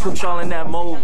Put y'all in that mode.